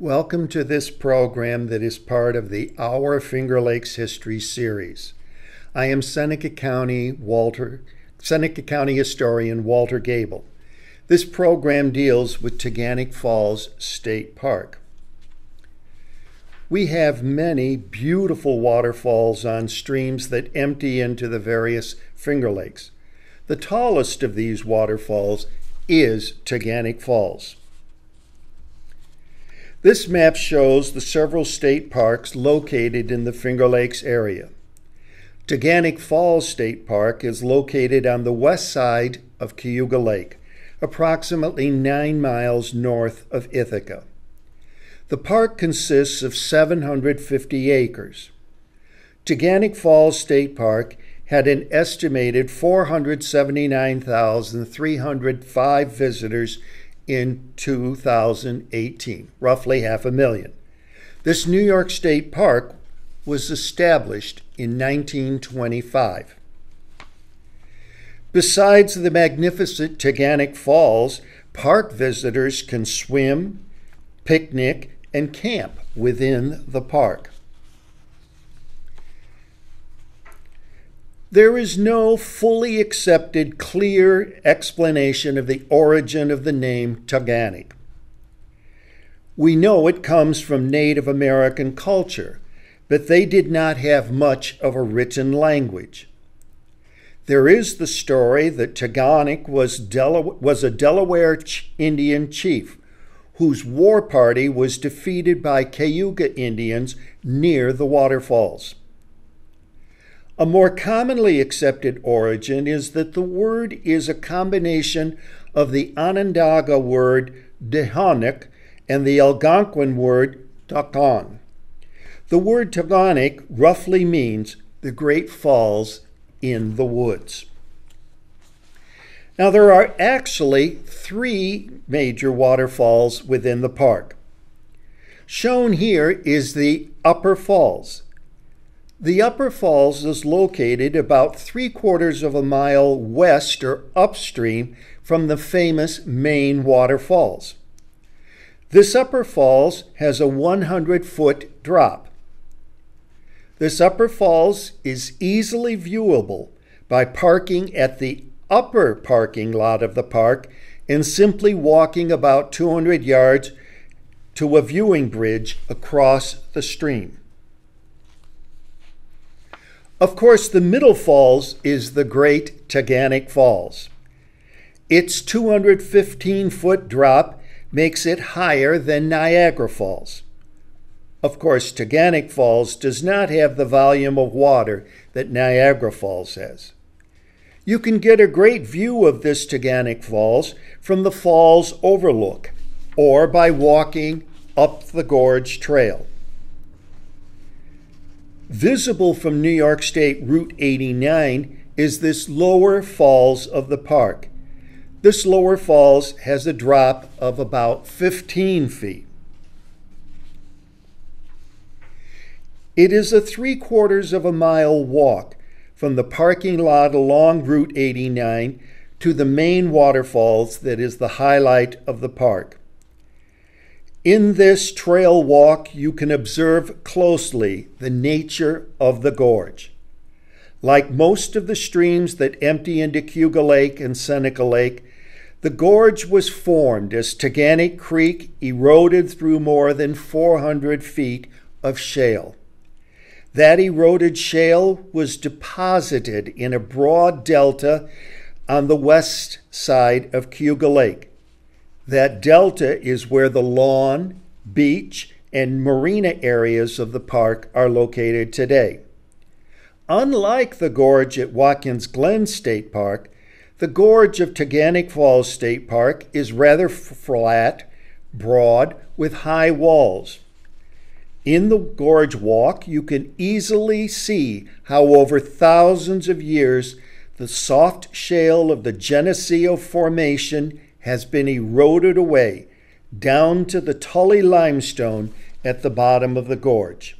Welcome to this program that is part of the Our Finger Lakes History series. I am Seneca County Walter Seneca County historian Walter Gable. This program deals with Taughannock Falls State Park. We have many beautiful waterfalls on streams that empty into the various Finger Lakes. The tallest of these waterfalls is Taughannock Falls. This map shows the several state parks located in the Finger Lakes area. Taughannock Falls State Park is located on the west side of Cayuga Lake, approximately nine miles north of Ithaca. The park consists of 750 acres. Taughannock Falls State Park had an estimated 479,305 visitors in 2018, roughly half a million. This New York State Park was established in 1925. Besides the magnificent Taughannock Falls, park visitors can swim, picnic, and camp within the park. There is no fully accepted, clear explanation of the origin of the name Taughannock. We know it comes from Native American culture, but they did not have much of a written language. There is the story that Taughannock was, was a Delaware ch- Indian chief whose war party was defeated by Cayuga Indians near the waterfalls. A more commonly accepted origin is that the word is a combination of the Onondaga word Dehonic and the Algonquin word Takan. The word Taughannock roughly means the great falls in the woods. Now, there are actually three major waterfalls within the park. Shown here is the Upper Falls, the Upper Falls is located about three quarters of a mile west or upstream from the famous main waterfalls. This Upper Falls has a 100 foot drop. This Upper Falls is easily viewable by parking at the upper parking lot of the park and simply walking about 200 yards to a viewing bridge across the stream. Of course, the Middle Falls is the Great Taughannock Falls. Its 215 foot drop makes it higher than Niagara Falls. Of course, Taughannock Falls does not have the volume of water that Niagara Falls has. You can get a great view of this Taughannock Falls from the falls overlook or by walking up the Gorge Trail. Visible from New York State Route 89 is this lower falls of the park. This lower falls has a drop of about 15 feet. It is a three quarters of a mile walk from the parking lot along Route 89 to the main waterfalls that is the highlight of the park. In this trail walk, you can observe closely the nature of the gorge. Like most of the streams that empty into Cayuga Lake and Seneca Lake, the gorge was formed as Taughannock Creek eroded through more than 400 feet of shale. That eroded shale was deposited in a broad delta on the west side of Cayuga Lake. That delta is where the lawn, beach, and marina areas of the park are located today. Unlike the gorge at Watkins Glen State Park, the gorge of Taughannock Falls State Park is rather flat, broad, with high walls. In the gorge walk, you can easily see how over thousands of years the soft shale of the Geneseo Formation has been eroded away down to the Tully limestone at the bottom of the gorge.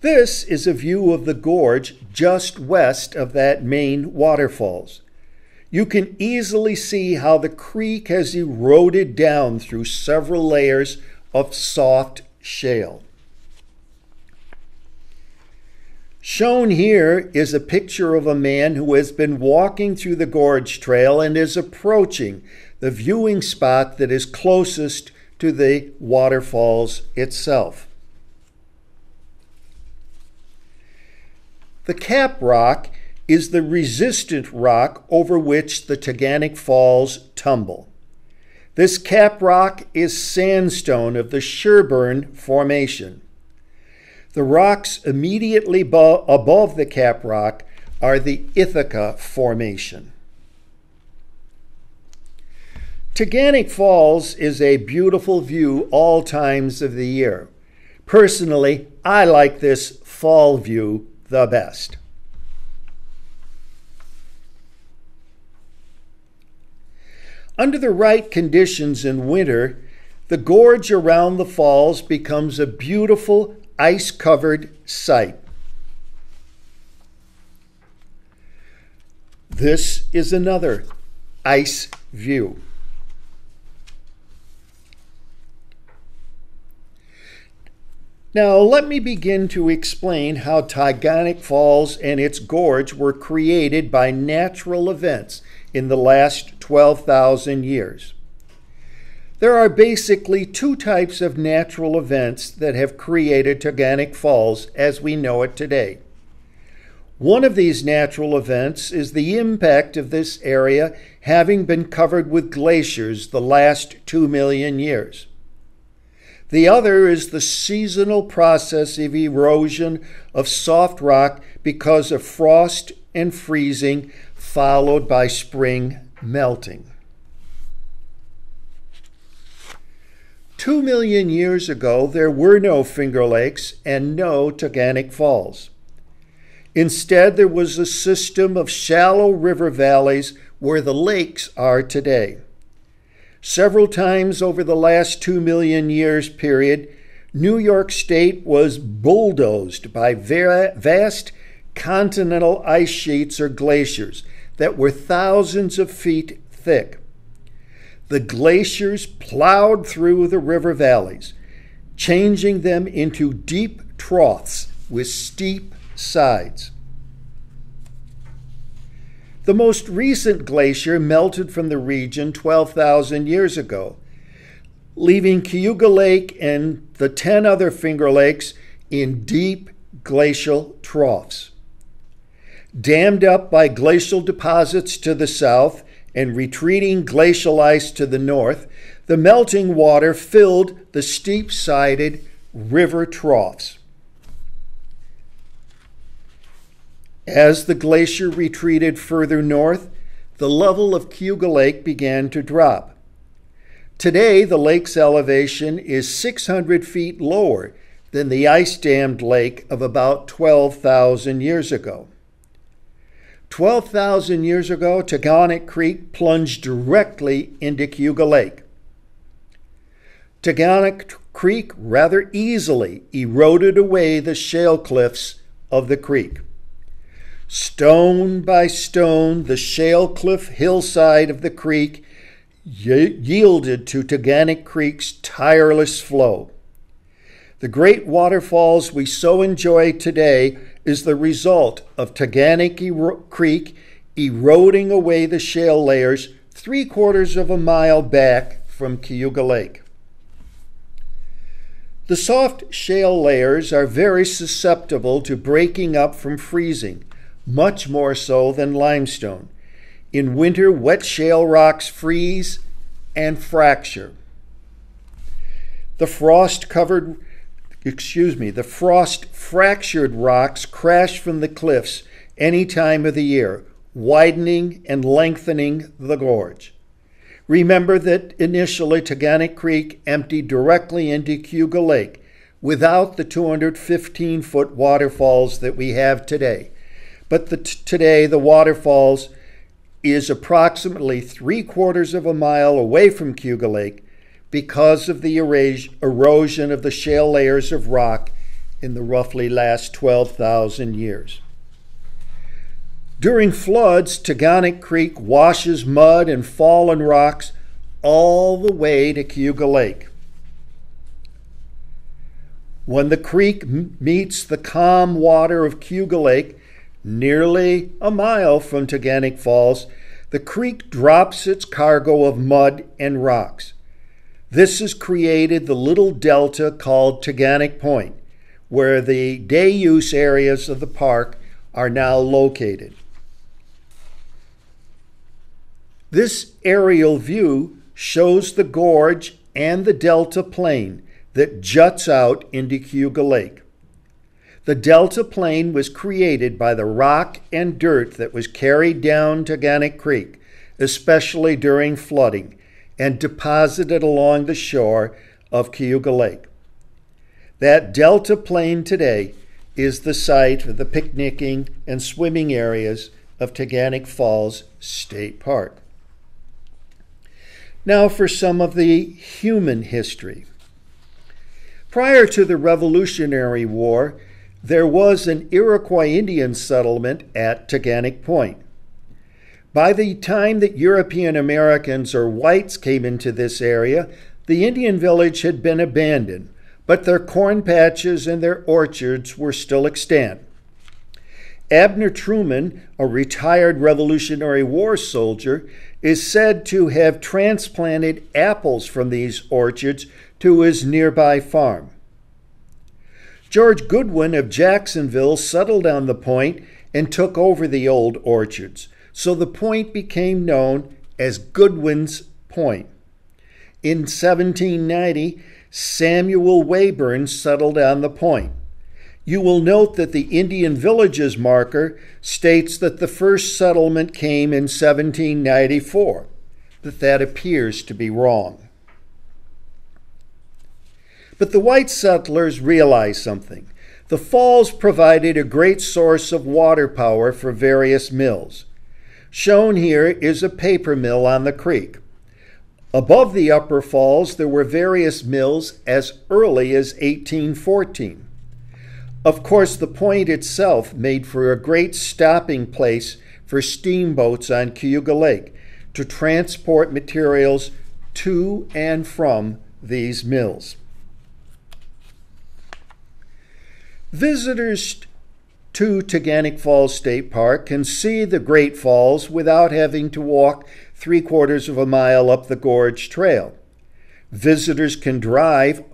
This is a view of the gorge just west of that main waterfalls. you can easily see how the creek has eroded down through several layers of soft shale. Shown here is a picture of a man who has been walking through the gorge trail and is approaching the viewing spot that is closest to the waterfalls itself. The cap rock is the resistant rock over which the Taughannock Falls tumble. This cap rock is sandstone of the Sherburne Formation. The rocks immediately bo- above the cap rock are the Ithaca Formation. Taughannock Falls is a beautiful view all times of the year. Personally, I like this fall view the best. Under the right conditions in winter, the gorge around the falls becomes a beautiful ice covered site. This is another ice view. Now, let me begin to explain how Taughannock Falls and its gorge were created by natural events in the last 12,000 years. There are basically two types of natural events that have created Taughannock Falls as we know it today. One of these natural events is the impact of this area having been covered with glaciers the last two million years. The other is the seasonal process of erosion of soft rock because of frost and freezing, followed by spring melting. Two million years ago, there were no Finger Lakes and no Taughannock Falls. Instead, there was a system of shallow river valleys where the lakes are today. Several times over the last two million years period, New York State was bulldozed by vast continental ice sheets or glaciers that were thousands of feet thick. The glaciers plowed through the river valleys, changing them into deep troughs with steep sides. The most recent glacier melted from the region 12,000 years ago, leaving Cayuga Lake and the 10 other Finger Lakes in deep glacial troughs. Dammed up by glacial deposits to the south and retreating glacial ice to the north, the melting water filled the steep sided river troughs. As the glacier retreated further north, the level of Cayuga Lake began to drop. Today, the lake's elevation is 600 feet lower than the ice dammed lake of about 12,000 years ago. 12,000 years ago, Taughannock Creek plunged directly into Cayuga Lake. Taughannock Creek rather easily eroded away the shale cliffs of the creek. Stone by stone, the shale cliff hillside of the creek yielded to Taughannock Creek's tireless flow. The great waterfalls we so enjoy today is the result of Taughannock ero- Creek eroding away the shale layers three quarters of a mile back from Cayuga Lake. The soft shale layers are very susceptible to breaking up from freezing much more so than limestone. In winter, wet shale rocks freeze and fracture. The frost covered, excuse me, the frost fractured rocks crash from the cliffs any time of the year, widening and lengthening the gorge. Remember that initially Taughannock Creek emptied directly into Cayuga Lake without the 215 foot waterfalls that we have today. But the, today, the waterfalls is approximately three quarters of a mile away from Cayuga Lake because of the erosion of the shale layers of rock in the roughly last 12,000 years. During floods, Taughannock Creek washes mud and fallen rocks all the way to Cayuga Lake. When the creek meets the calm water of Cayuga Lake, nearly a mile from Taughannock Falls, the creek drops its cargo of mud and rocks. This has created the little delta called Taughannock Point, where the day use areas of the park are now located. This aerial view shows the gorge and the delta plain that juts out into Cayuga Lake. The delta plain was created by the rock and dirt that was carried down Taughannock Creek, especially during flooding, and deposited along the shore of Cayuga Lake. That delta plain today is the site of the picnicking and swimming areas of Taughannock Falls State Park. Now for some of the human history. Prior to the Revolutionary War, there was an Iroquois Indian settlement at Taughannock Point. By the time that European Americans or whites came into this area, the Indian village had been abandoned, but their corn patches and their orchards were still extant. Abner Treman, a retired Revolutionary War soldier, is said to have transplanted apples from these orchards to his nearby farm. George Goodwin of Jacksonville settled on the point and took over the old orchards, so the point became known as Goodwin's Point. In 1790, Samuel Wayburn settled on the point. You will note that the Indian Villages marker states that the first settlement came in 1794, but that appears to be wrong. But the white settlers realized something. The falls provided a great source of water power for various mills. Shown here is a paper mill on the creek. Above the upper falls, there were various mills as early as 1814. Of course, the point itself made for a great stopping place for steamboats on Cayuga Lake to transport materials to and from these mills. Visitors to Taughannock Falls State Park can see the Great Falls without having to walk three quarters of a mile up the Gorge Trail. Visitors can drive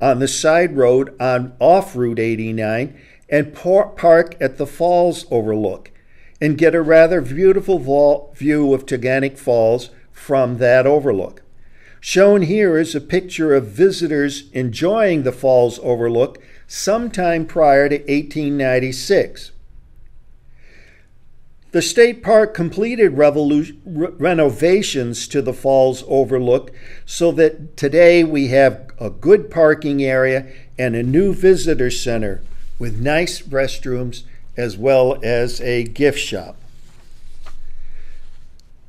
on the side road on off Route 89 and park at the falls overlook and get a rather beautiful view of Taughannock Falls from that overlook. Shown here is a picture of visitors enjoying the falls overlook sometime prior to 1896. The state park completed renovations to the falls overlook so that today we have a good parking area and a new visitor center with nice restrooms as well as a gift shop.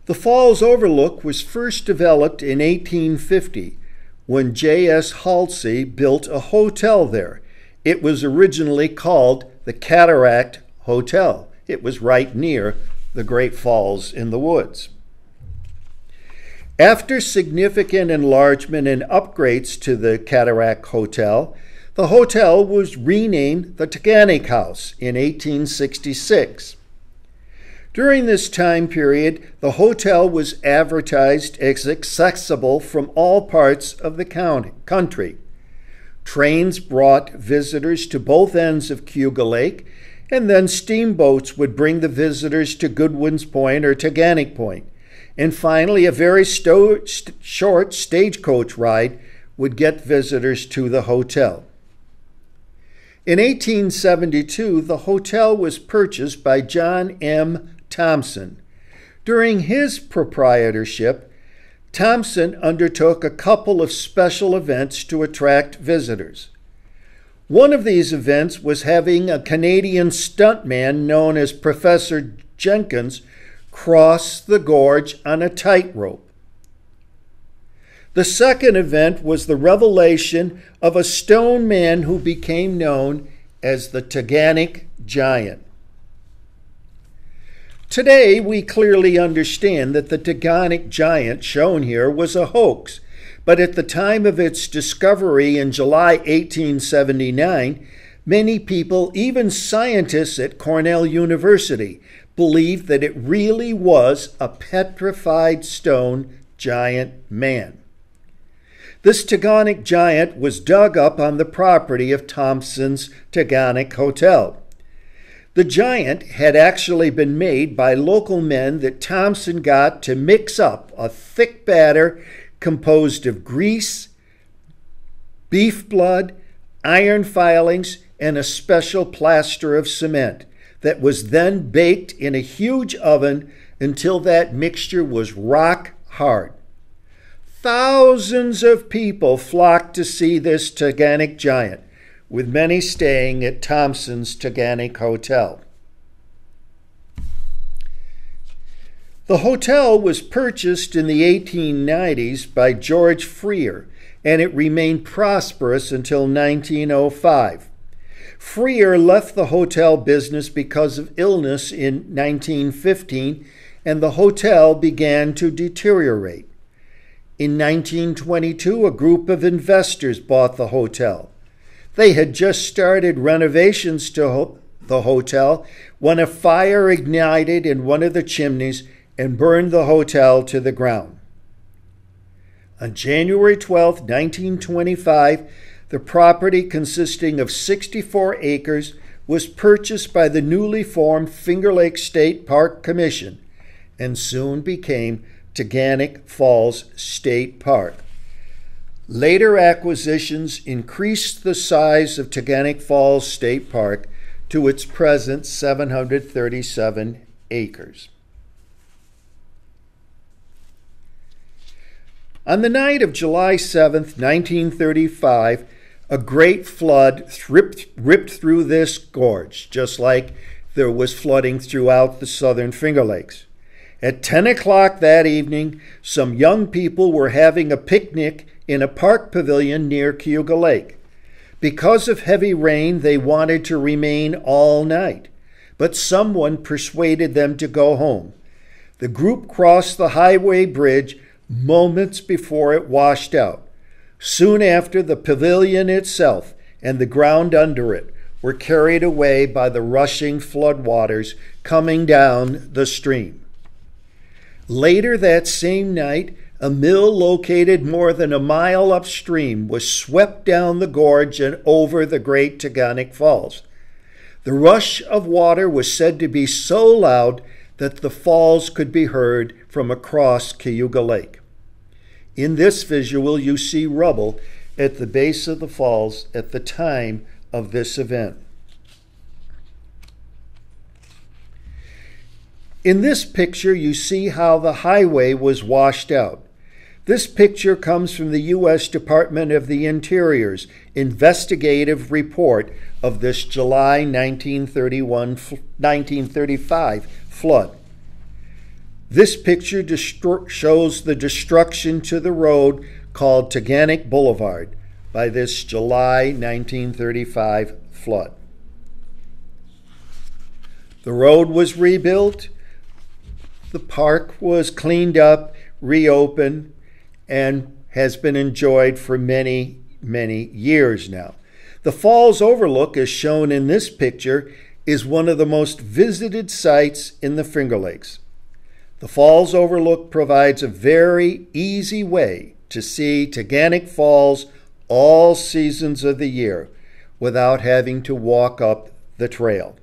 The Falls Overlook was first developed in 1850 when J.S. Halsey built a hotel there it was originally called the Cataract Hotel. It was right near the Great Falls in the woods. After significant enlargement and upgrades to the Cataract Hotel, the hotel was renamed the Taughannock House in 1866. During this time period, the hotel was advertised as accessible from all parts of the county, country. Trains brought visitors to both ends of Cayuga Lake, and then steamboats would bring the visitors to Goodwin's Point or Taughannock Point. And finally, a very sto- st- short stagecoach ride would get visitors to the hotel. In 1872, the hotel was purchased by John M. Thompson. During his proprietorship, Thompson undertook a couple of special events to attract visitors. One of these events was having a Canadian stuntman known as Professor Jenkins cross the gorge on a tightrope. The second event was the revelation of a stone man who became known as the Taughannock Giant. Today, we clearly understand that the Taughannock giant shown here was a hoax, but at the time of its discovery in July 1879, many people, even scientists at Cornell University, believed that it really was a petrified stone giant man. This Taughannock giant was dug up on the property of Thompson's Taughannock Hotel. The giant had actually been made by local men that Thompson got to mix up a thick batter composed of grease, beef blood, iron filings, and a special plaster of cement that was then baked in a huge oven until that mixture was rock hard. Thousands of people flocked to see this Taughannock giant, with many staying at Thompson's Taughannock Hotel. The hotel was purchased in the 1890s by George Freer, and it remained prosperous until 1905. Freer left the hotel business because of illness in 1915, and the hotel began to deteriorate. In 1922, a group of investors bought the hotel. They had just started renovations to ho- the hotel when a fire ignited in one of the chimneys and burned the hotel to the ground. On January 12, 1925, the property, consisting of 64 acres, was purchased by the newly formed Finger Lake State Park Commission and soon became Taughannock Falls State Park. Later acquisitions increased the size of Taughannock Falls State Park to its present 737 acres. On the night of July 7, 1935, a great flood ripped, ripped through this gorge, just like there was flooding throughout the southern Finger Lakes. At 10 o'clock that evening, some young people were having a picnic in a park pavilion near Cayuga Lake. Because of heavy rain, they wanted to remain all night, but someone persuaded them to go home. The group crossed the highway bridge moments before it washed out. Soon after, the pavilion itself and the ground under it were carried away by the rushing floodwaters coming down the stream. Later that same night, a mill located more than a mile upstream was swept down the gorge and over the Great Taughannock Falls. The rush of water was said to be so loud that the falls could be heard from across Cayuga Lake. In this visual, you see rubble at the base of the falls at the time of this event. In this picture, you see how the highway was washed out. This picture comes from the U.S. Department of the Interior's investigative report of this July 1931 1935 flood. This picture destru- shows the destruction to the road called Taughannock Boulevard by this July 1935 flood. The road was rebuilt, the park was cleaned up, reopened, and has been enjoyed for many, many years now. The falls overlook, as shown in this picture, is one of the most visited sites in the Finger Lakes. The Falls Overlook provides a very easy way to see Taughannock Falls all seasons of the year without having to walk up the trail.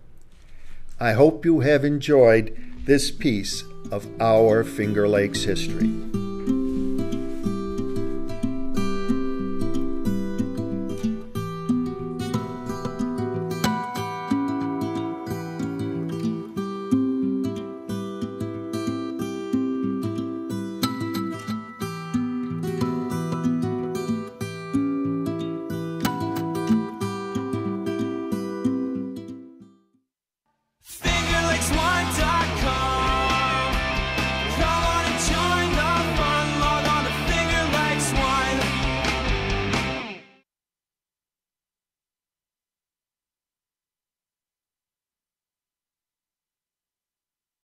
I hope you have enjoyed this piece of our Finger Lakes history.